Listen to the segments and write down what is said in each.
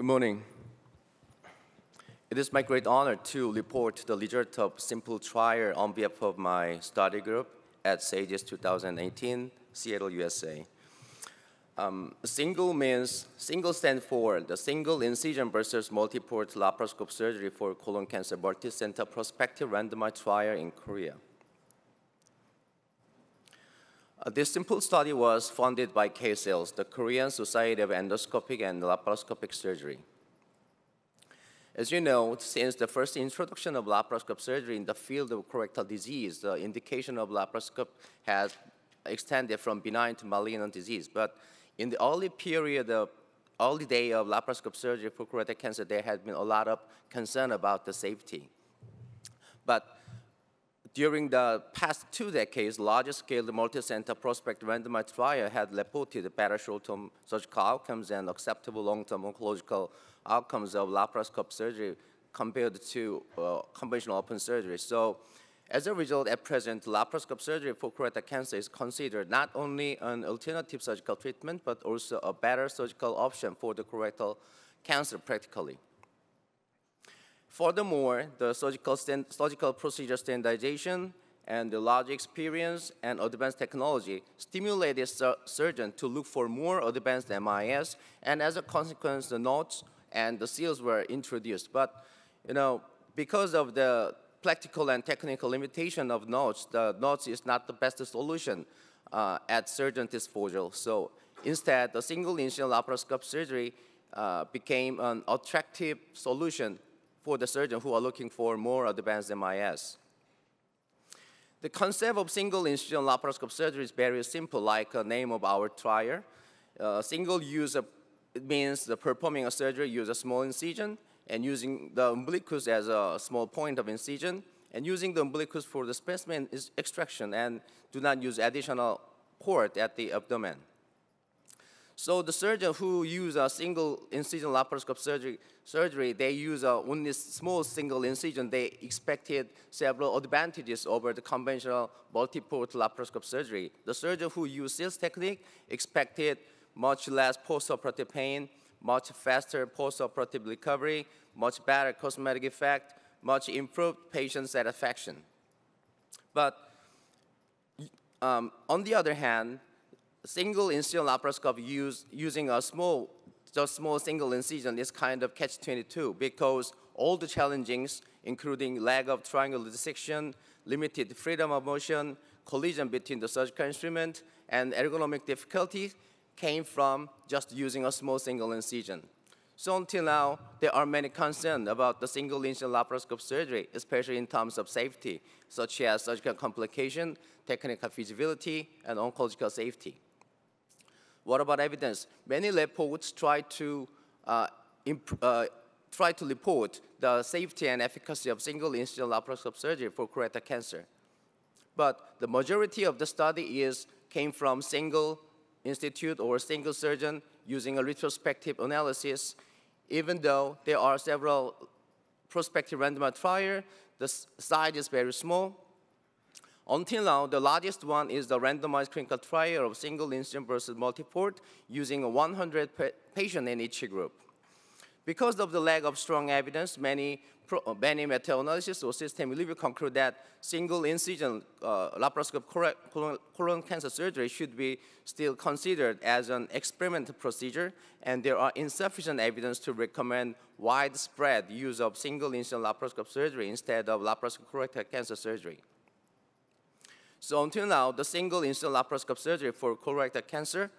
Good morning. It is my great honor to report the result of simple trial on behalf of my study group at SAGES 2018, Seattle, USA. Um, single means, single stands for the single incision versus multi-port laparoscope surgery for colon cancer multi-center prospective randomized trial in Korea. Uh, this simple study was funded by KSELS, the Korean Society of Endoscopic and Laparoscopic Surgery. As you know, since the first introduction of laparoscopic surgery in the field of colorectal disease, the indication of laparoscope has extended from benign to malignant disease. But in the early period of early day of laparoscopic surgery for colorectal cancer, there had been a lot of concern about the safety. But during the past two decades, large-scale multi-center prospective randomized trial had reported better short-term surgical outcomes and acceptable long-term oncological outcomes of laparoscopic surgery compared to uh, conventional open surgery. So as a result, at present, laparoscopic surgery for colorectal cancer is considered not only an alternative surgical treatment, but also a better surgical option for the colorectal cancer practically. Furthermore, the surgical, surgical procedure standardization and the large experience and advanced technology stimulated su surgeons to look for more advanced MIS, and as a consequence, the NOTES and the SILS were introduced. But, you know, because of the practical and technical limitation of NOTES, the NOTES is not the best solution uh, at surgeon disposal. So instead, the single incision laparoscope surgery uh, became an attractive solution for the surgeon who are looking for more advanced MIS. The concept of single incision laparoscope surgery is very simple, like the name of our trial. Uh, single use of, it means the performing a surgery use a small incision and using the umbilicus as a small point of incision and using the umbilicus for the specimen is extraction and do not use additional port at the abdomen. So the surgeon who use a single incision laparoscope surgery, surgery they use a only small single incision. They expected several advantages over the conventional multi-port laparoscope surgery. The surgeon who used this technique expected much less postoperative pain, much faster postoperative recovery, much better cosmetic effect, much improved patient satisfaction. But um, on the other hand, single incision laparoscopy using a small, just small single incision is kind of catch-22 because all the challenges, including lack of triangular dissection, limited freedom of motion, collision between the surgical instrument, and ergonomic difficulties came from just using a small single incision. So until now, there are many concerns about the single incision laparoscope surgery, especially in terms of safety, such as surgical complication, technical feasibility, and oncological safety. What about evidence? Many reports try to uh, uh, try to report the safety and efficacy of single incision laparoscope surgery for colorectal cancer. But the majority of the study is came from single institute or single surgeon using a retrospective analysis. Even though there are several prospective randomized trials, the size is very small, until now, the largest one is the randomized clinical trial of single incision versus multi-port using 100 pa patients in each group. Because of the lack of strong evidence, many, many meta-analysis or system review conclude that single incision uh, laparoscope colon, colon cancer surgery should be still considered as an experimental procedure, and there are insufficient evidence to recommend widespread use of single incision laparoscopic surgery instead of laparoscopic colorectal cancer surgery. So until now, the single incision laparoscope surgery for colorectal cancer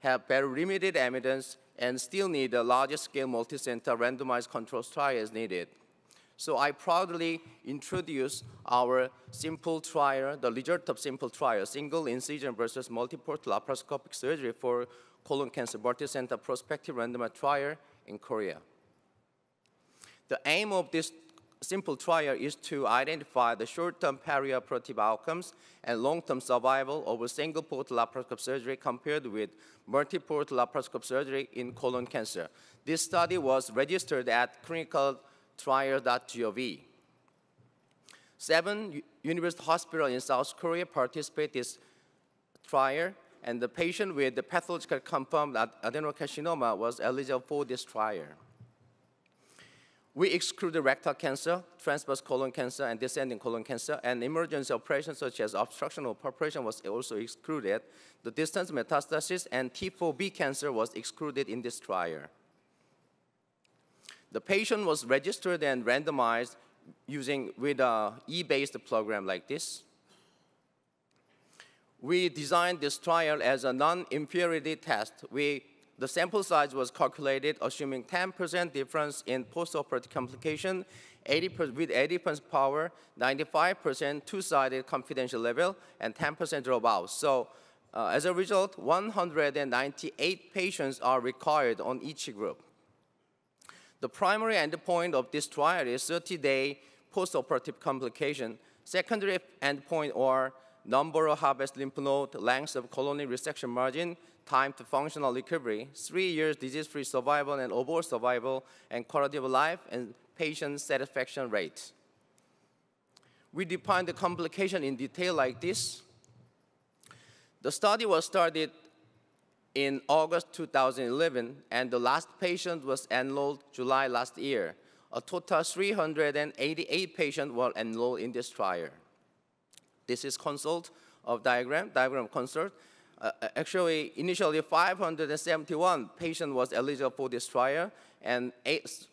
have very limited evidence and still need a larger scale multi-center randomized control trial as needed. So I proudly introduce our simple trial, the result of simple trial, single incision versus multi-port laparoscopic surgery for colon cancer multi-center prospective randomized trial in Korea. The aim of this simple trial is to identify the short-term perioperative outcomes and long-term survival of a single-port laparoscope surgery compared with multi-port laparoscope surgery in colon cancer. This study was registered at clinicaltrial.gov. Seven university hospitals in South Korea participate this trial, and the patient with the pathological confirmed adenocarcinoma was eligible for this trial. We excluded rectal cancer, transverse colon cancer, and descending colon cancer, and emergency operations such as obstruction or perforation was also excluded. The distant metastasis and T4B cancer was excluded in this trial. The patient was registered and randomized using with a E-based program like this. We designed this trial as a non-inferiority test. We the sample size was calculated assuming 10% difference in postoperative complication 80 with 80% power, 95% two-sided confidential level, and 10% dropout. So uh, as a result, 198 patients are required on each group. The primary endpoint of this trial is 30-day postoperative complication. Secondary endpoint are number of harvest lymph node, length of colony resection margin, time to functional recovery, three years disease-free survival and overall survival, and quality of life and patient satisfaction rate. We define the complication in detail like this. The study was started in August 2011, and the last patient was enrolled July last year. A total 388 patients were enrolled in this trial. This is CONSORT of diagram, diagram CONSORT, uh, uh, actually, initially 571 patients was eligible for this trial, and eight,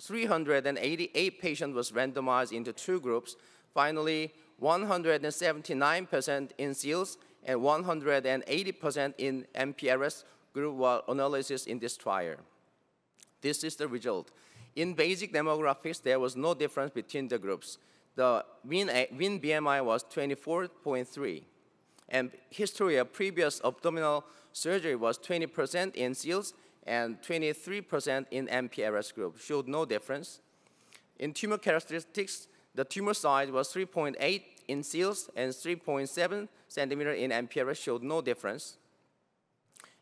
388 patients was randomized into two groups. Finally, 179% in SILS and 180% in MPRS group were analysis in this trial. This is the result. In basic demographics, there was no difference between the groups. The mean, mean BMI was 24.3 and history of previous abdominal surgery was 20% in SILS and 23% in MPRS group, showed no difference. In tumor characteristics, the tumor size was 3.8 in SILS and 3.7 centimeter in MPRS, showed no difference.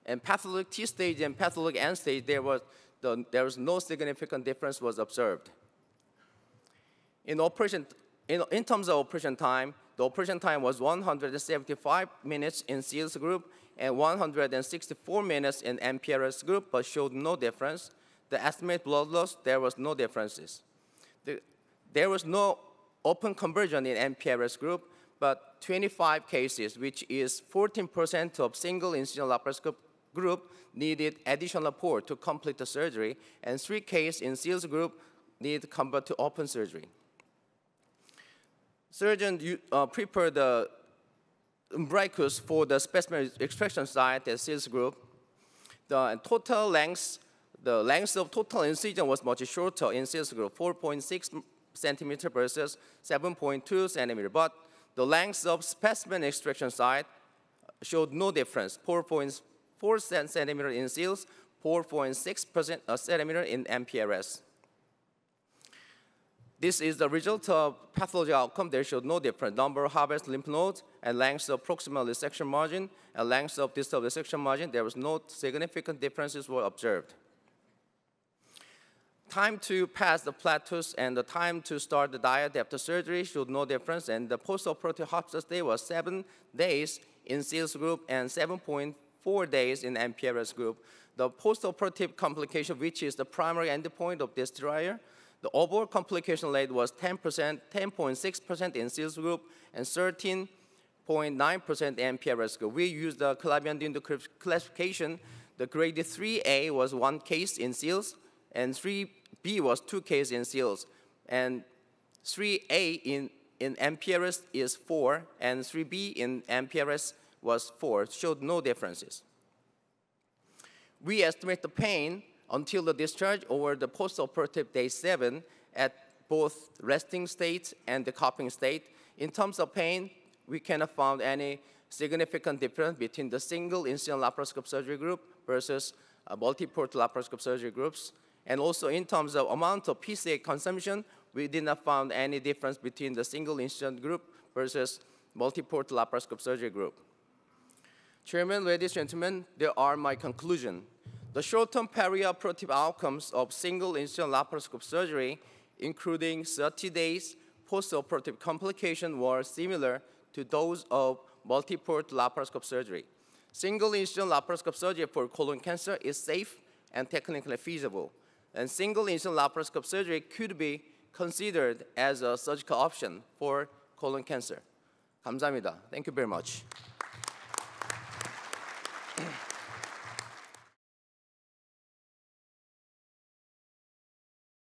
And pathologic T stage and pathologic N stage, there was, the, there was no significant difference was observed. In operation, in, in terms of operation time, the operation time was 175 minutes in SILS group and 164 minutes in MPRS group, but showed no difference. The estimated blood loss, there was no differences. The, there was no open conversion in MPRS group, but 25 cases, which is 14% of single incision laparoscope group needed additional support to complete the surgery, and three cases in SILS group need convert to open surgery. Surgeon uh, prepared the umbilicus for the specimen extraction site at SILS group. The total length, the length of total incision was much shorter in SILS group, 4.6 centimeter versus 7.2 centimeter. But the length of specimen extraction site showed no difference, 4.4 centimeter in SILS, 4.6 uh, centimeter in MPRS. This is the result of pathology outcome. There showed no difference. Number of harvest lymph nodes and length of proximal resection margin and length of distal resection margin, there was no significant differences were observed. Time to pass the flatus and the time to start the diet after surgery showed no difference, and the postoperative hospital stay was seven days in SILS group and 7.4 days in MPRS group. The postoperative complication, which is the primary endpoint of this trial, the overall complication rate was 10%, 10.6% in SILS group, and 13.9% in MPRS group. We used the Clavien classification. The grade 3A was one case in SILS, and 3B was two cases in SILS. And 3A in, in MPRS is four, and 3B in MPRS was four, showed no differences. We estimate the pain until the discharge or the post-operative day seven at both resting state and the cupping state. In terms of pain, we cannot find any significant difference between the single incision laparoscope surgery group versus uh, multi-port laparoscope surgery groups. And also in terms of amount of PCA consumption, we did not find any difference between the single incision group versus multi-port laparoscope surgery group. Chairman, ladies and gentlemen, there are my conclusion. The short-term perioperative outcomes of single incision laparoscope surgery, including 30 days post-operative complication, were similar to those of multi-port laparoscope surgery. Single incision laparoscope surgery for colon cancer is safe and technically feasible. and single incision laparoscope surgery could be considered as a surgical option for colon cancer. 감사합니다. Thank you very much.